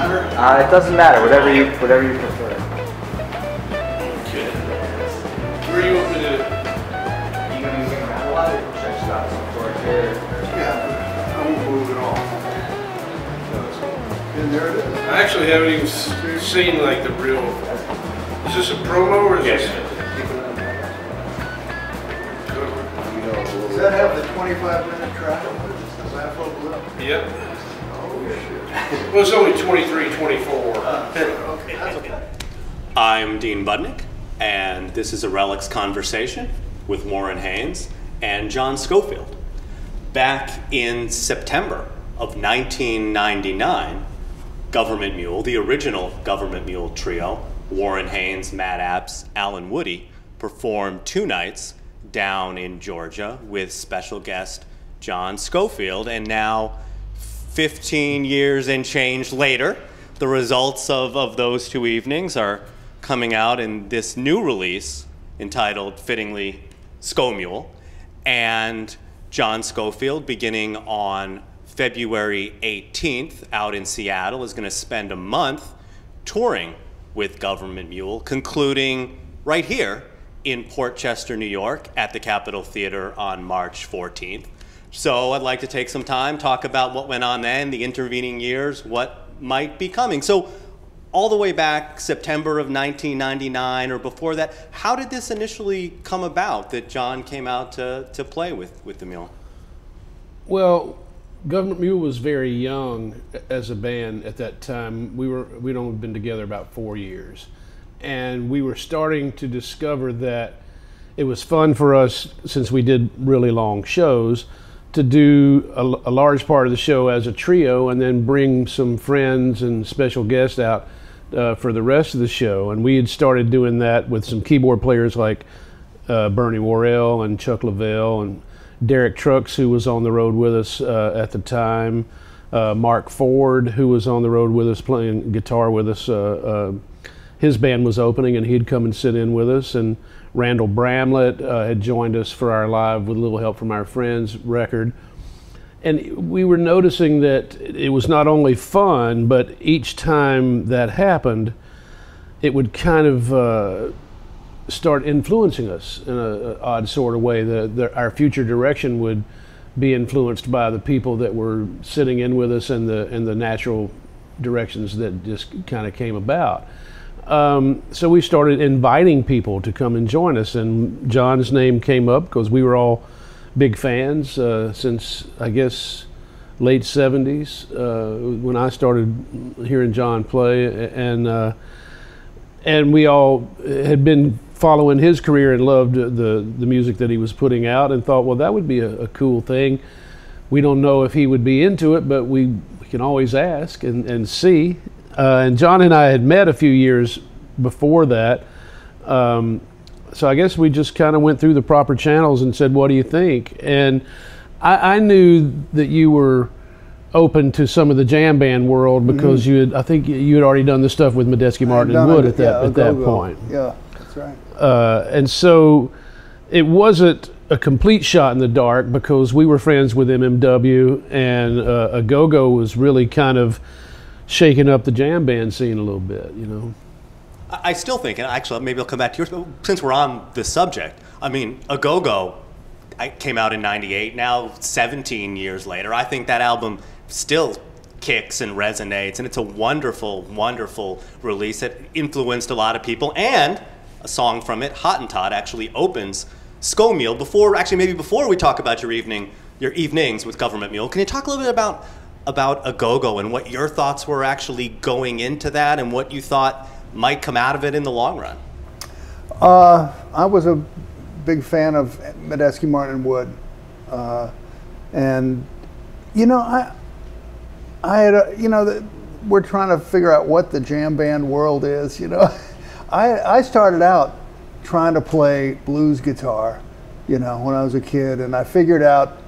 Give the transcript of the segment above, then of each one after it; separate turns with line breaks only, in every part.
Does it matter?
Uh, it doesn't matter, whatever you whatever you prefer.
Good. Where are you open to?
You gonna be moving around a lot, or check stuff storage here?
Yeah. I won't move at all. And there it is.
I actually haven't even seen like the real. Is this a promo or is this?
Does that have the 25 minute track? Does that hold up?
Yep.
Oh, shit.
Well, it's only 23, 24.
Okay, that's okay.
I'm Dean Budnick, and this is a Relix Conversation with Warren Haynes and John Scofield. Back in September of 1999, Government Mule, the original Government Mule trio, Warren Haynes, Matt Abts, Allen Woody, performed two nights down in Georgia with special guest John Scofield, and now 15 years and change later, the results of, of those two evenings are coming out in this new release entitled fittingly Sco-Mule. And John Scofield, beginning on February 18th out in Seattle, is going to spend a month touring with Government Mule, concluding right here in Port Chester, New York, at the Capitol Theater on March 14th. So I'd like to take some time, talk about what went on then, the intervening years, what might be coming. So all the way back September of 1999 or before that, how did this initially come about that John came out to, to play with, with the Mule?
Well, Government Mule was very young as a band at that time. We were we'd only been together about four years, and we were starting to discover that it was fun for us since we did really long shows to do a, a large part of the show as a trio, and then bring some friends and special guests out uh, for the rest of the show. And we had started doing that with some keyboard players like uh, Bernie Worrell and Chuck Leavell and Derek Trucks, who was on the road with us uh, at the time, uh, Marc Ford, who was on the road with us playing guitar with us. His band was opening, and he'd come and sit in with us. And Randall Bramlett uh, had joined us for our live with a little help from our friends record. And we were noticing that it was not only fun, but each time that happened, it would kind of uh, start influencing us in an odd sort of way. The, the, our future direction would be influenced by the people that were sitting in with us and the and the natural directions that just kind of came about. Um, so we started inviting people to come and join us, and John's name came up because we were all big fans uh, since I guess late '70s uh, when I started hearing John play, and uh, and we all had been following his career and loved the the music that he was putting out, and thought, well, that would be a, a cool thing. We don't know if he would be into it, but we, we can always ask and, and see. Uh, and John and I had met a few years before that. Um, so I guess we just kind of went through the proper channels and said, "What do you think?" And I, I knew that you were open to some of the jam band world because you had, I think you had already done the stuff with Medeski Martin and Wood at that
yeah,
at that
go-go.
point.
Yeah, that's right.
Uh, and so it wasn't a complete shot in the dark because we were friends with MMW and uh, a go-go was really kind of shaking up the jam band scene a little bit, you know.
I still think, and actually, maybe I'll come back to yours, since we're on the subject, I mean, A Go Go came out in 98, now 17 years later. I think that album still kicks and resonates, and it's a wonderful, wonderful release that influenced a lot of people. And a song from it, Hottentot, actually opens Sco-Mule before, actually, maybe before we talk about your evening, your evenings with Government Mule. Can you talk a little bit about about a go-go and what your thoughts were actually going into that and what you thought might come out of it in the long run.
Uh, I was a big fan of Medeski Martin Wood, uh, and you know, I, I had, a, you know, the, we're trying to figure out what the jam band world is. You know, I I started out trying to play blues guitar, you know, when I was a kid, and I figured out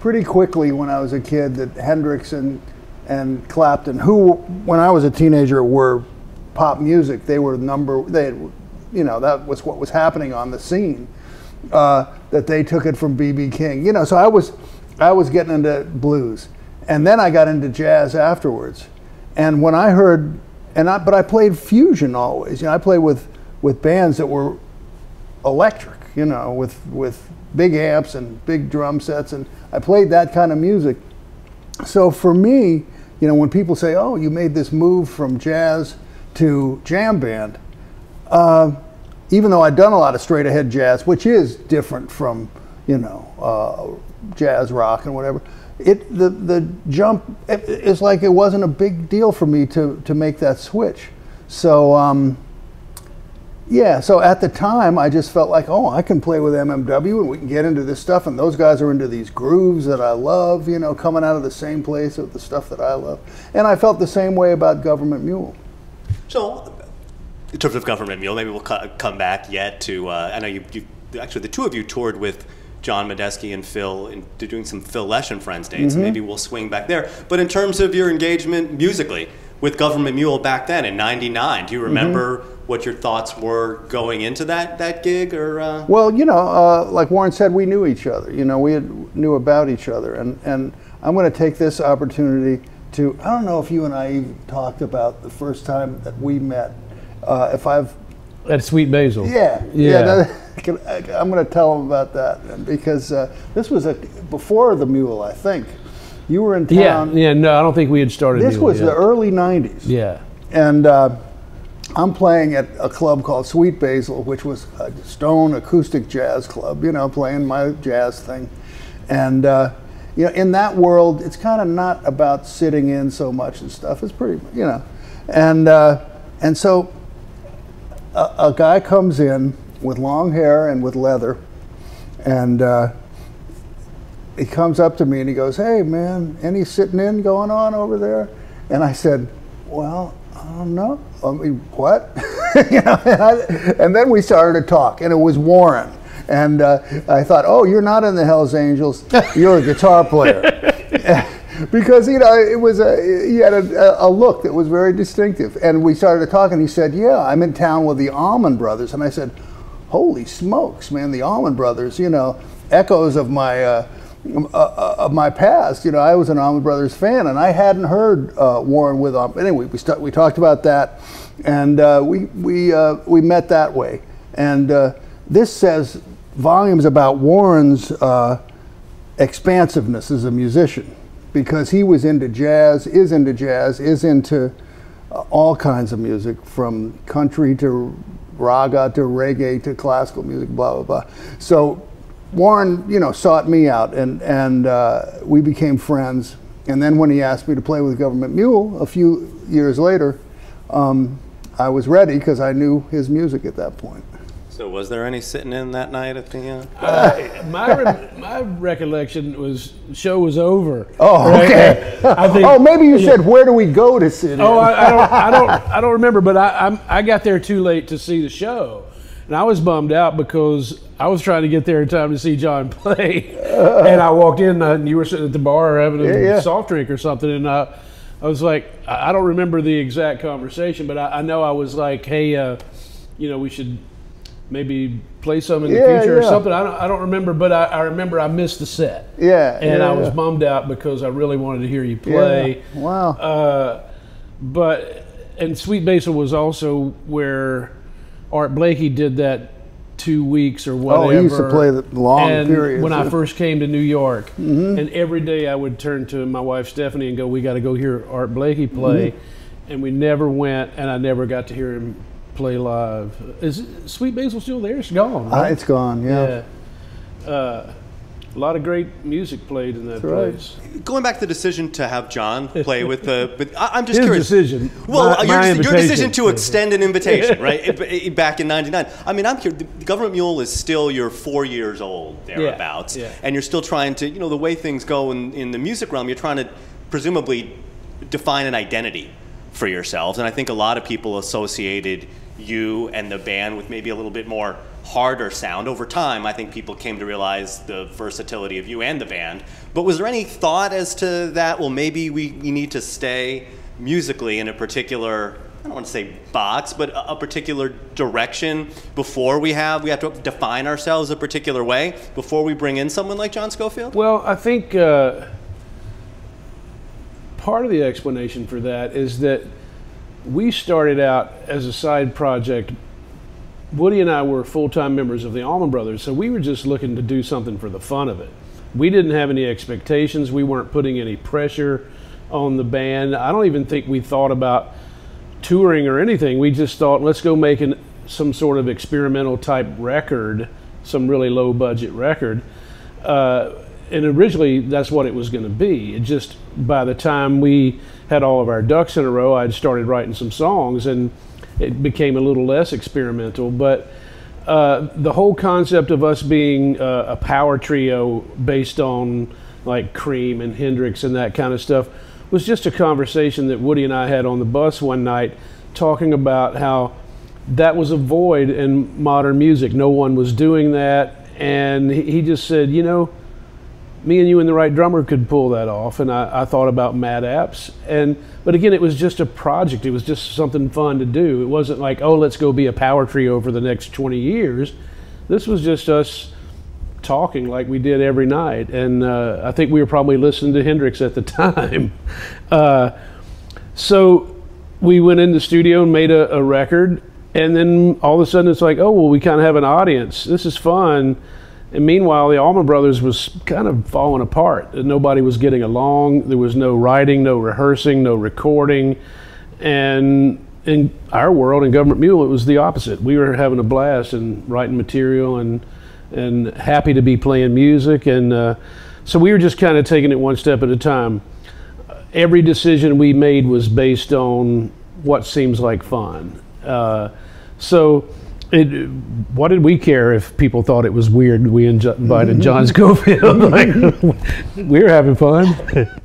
pretty quickly when I was a kid that Hendrix and and Clapton, who when I was a teenager were pop music, they were number they, had, you know, that was what was happening on the scene. Uh, that they took it from BB King, you know. So I was I was getting into blues, and then I got into jazz afterwards. And when I heard, and I, but I played fusion always. You know, I played with with bands that were electric. You know, with with big amps and big drum sets, and I played that kind of music. So for me, you know, when people say, "Oh, you made this move from jazz to jam band," uh, even though I'd done a lot of straight ahead jazz, which is different from you know uh, jazz rock and whatever, it the the jump it, it's like it wasn't a big deal for me to to make that switch. So. Um, yeah, so at the time, I just felt like, oh, I can play with MMW and we can get into this stuff, and those guys are into these grooves that I love, you know, coming out of the same place with the stuff that I love. And I felt the same way about Government Mule.
So, in terms of Government Mule, maybe we'll come back yet to. Uh, I know you, you, actually, the two of you toured with John Medeski and Phil into doing some Phil Lesh and Friends dates.
Mm-hmm.
Maybe we'll swing back there. But in terms of your engagement musically with Government Mule back then in '99, do you remember?
Mm-hmm
what your thoughts were going into that that gig or uh...
well you know uh, like warren said we knew each other. You know we had, knew about each other. And and i'm going to take this opportunity to i don't know if you and i even talked about the first time that we met. Uh, if i've
at sweet basil.
Yeah.
Yeah,
yeah i'm going to tell them about that because uh, this was a before the mule i think. You were in town.
yeah yeah no i don't think we had started
this
mule
was
yet.
the early 90s
yeah.
And uh, I'm playing at a club called Sweet Basil, which was a stone acoustic jazz club, you know, playing my jazz thing. And, uh, you know, in that world, it's kind of not about sitting in so much and stuff. It's pretty, you know. And, uh, and so a, a, guy comes in with long hair and with leather, and uh, he comes up to me and he goes, Hey, man, any sitting in going on over there? And I said, Well, don't know. I mean, what? you know, and, then we started to talk, and it was Warren. And uh, I thought, oh, you're not in the Hells Angels. You're a guitar player. because, you know, it was a, he had a, a, look that was very distinctive. And we started to talk, and he said, yeah, I'm in town with the Allman Brothers. And I said, holy smokes, man, the Allman Brothers, you know, echoes of my. Uh, uh, of my past. You know, I was an Allman Brothers fan, and I hadn't heard uh, Warren with them. Anyway, we we talked about that, and uh, we we uh, we met that way. And uh, this says volumes about Warren's uh, expansiveness as a musician, because he was into jazz, is into jazz, is into all kinds of music, from country to raga to reggae to classical music, blah blah blah. So Warren, you know, sought me out, and and uh, we became friends. And then when he asked me to play with Government Mule a few years later, um, I was ready because I knew his music at that point.
So was there any sitting in that night at the? Uh...
Uh, my re- my recollection was the show was over.
Oh,
right?
okay.
I think,
oh, maybe you said where do we go to sit?
Oh,
in?
I, I, don't, I don't, I don't remember. But I, I'm, I got there too late to see the show, and I was bummed out because I was trying to get there in time to see John play, and I walked in and you were sitting at the bar having a
Yeah, yeah.
soft drink or something, and I, I was like, I don't remember the exact conversation, but I, I know I was like, hey, uh, you know, we should maybe play some in the
Yeah,
future or something. I don't, I don't remember, but I, I remember I missed the set.
Yeah,
and I was bummed out because I really wanted to hear you play.
Wow.
Uh, but and Sweet Basil was also where Art Blakey did that two weeks or whatever.
Oh, he used to play the long
and
periods,
When I.
Mm-hmm.
first came to New York, and every day I would turn to my wife Stephanie and go, "We got to go hear Art Blakey play,"
Mm-hmm.
and we never went, and I never got to hear him play live. Is Sweet Basil still there? It's gone.
Uh, it's gone. Yeah.
yeah. Uh, a lot of great music played in that
right.
place.
Going back to the decision to have John play with the, but I, I'm just
His
curious.
decision.
Well,
My-
your,
my
your decision to extend an invitation, right? it- it- back in '99. I mean, I'm here. The Government Mule is still you're four years old thereabouts,
yeah.
and you're still trying to, you know, the way things go in, in the music realm, you're trying to presumably define an identity for yourselves. And I think a lot of people associated you and the band with maybe a little bit more harder sound. Over time, I think people came to realize the versatility of you and the band. But was there any thought as to that? Well, maybe we, we need to stay musically in a particular I don't want to say box, but a, particular direction before we have we have to define ourselves a particular way before we bring in someone like John Scofield.
Well, I think uh, part of the explanation for that is that we started out as a side project. Woody and I were full-time members of the Allman Brothers, so we were just looking to do something for the fun of it. We didn't have any expectations. We weren't putting any pressure on the band. I don't even think we thought about touring or anything. We just thought, let's go make an, some sort of experimental type record, some really low budget record. Uh, and originally, that's what it was going to be. It just by the time we had all of our ducks in a row, I'd started writing some songs, and it became a little less experimental. But uh, the whole concept of us being uh, a power trio based on like Cream and Hendrix and that kind of stuff was just a conversation that Woody and I had on the bus one night, talking about how that was a void in modern music. No one was doing that, and he just said, you know, me and you and the right drummer could pull that off. And I, I thought about Matt Abts, and but again, it was just a project. It was just something fun to do. It wasn't like, oh, let's go be a power trio for the next 20 years. This was just us talking like we did every night. And uh, I think we were probably listening to Hendrix at the time. Uh, so we went in the studio and made a, a, record. And then all of a sudden it's like, oh, well, we kind of have an audience. This is fun. And meanwhile, the Allman Brothers was kind of falling apart. Nobody was getting along. There was no writing, no rehearsing, no recording. And in our world, in Government Mule, it was the opposite. We were having a blast and writing material and and happy to be playing music. And uh, so we were just kind of taking it one step at a time. Every decision we made was based on what seems like fun. Uh, so, it, what did we care if people thought it was weird? We invited John Scofield. like, we were having fun.